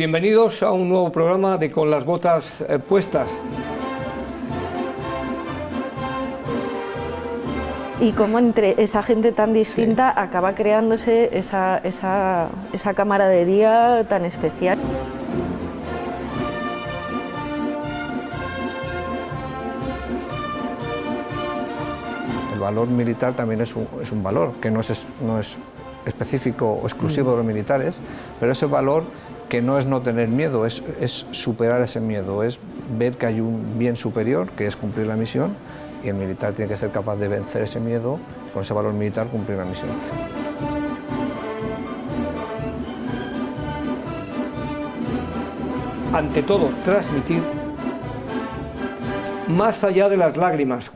Bienvenidos a un nuevo programa de Con las botas eh, puestas. y cómo entre esa gente tan distinta acaba creándose esa, esa, esa camaradería tan especial. El valor militar también es un, es un valor, que no es, no es específico o exclusivo de los militares, pero ese valor que no es no tener miedo, es, es superar ese miedo, es ver que hay un bien superior, que es cumplir la misión, y el militar tiene que ser capaz de vencer ese miedo, con ese valor militar cumplir la misión. Ante todo, transmitir más allá de las lágrimas.